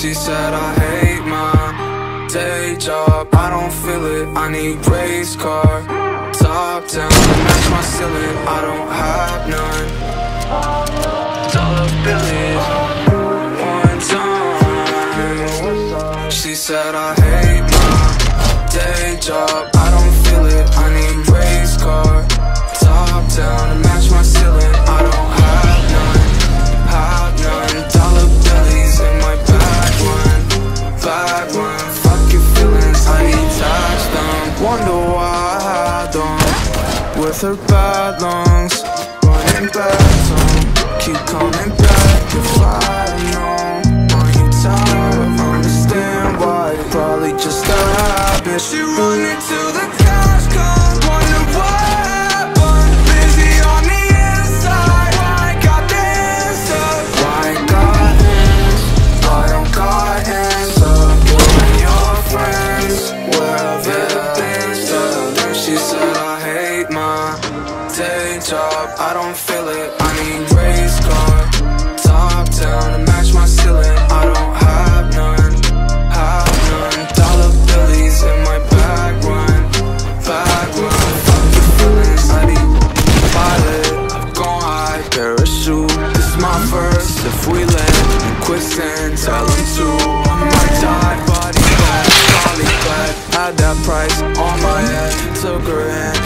She said I hate my day job. I don't feel it, I need race car. Top down, match my ceiling. I don't have none. Dollar billies One time. She said I hate my day job With her bad lungs Running back home Keep coming back if I had Are you tired of understand why? Probably just a habit. She running to job, I don't feel it. I need race car, top down to match my ceiling. I don't have none, have none. Dollar billies in my bag run, bag run. Fuck your feelings, I need pilot. I'm gone high, parachute This is my first, if we land in quicksand Tell them to, I might die, body bag, body bag. Had that price on my head, took her hand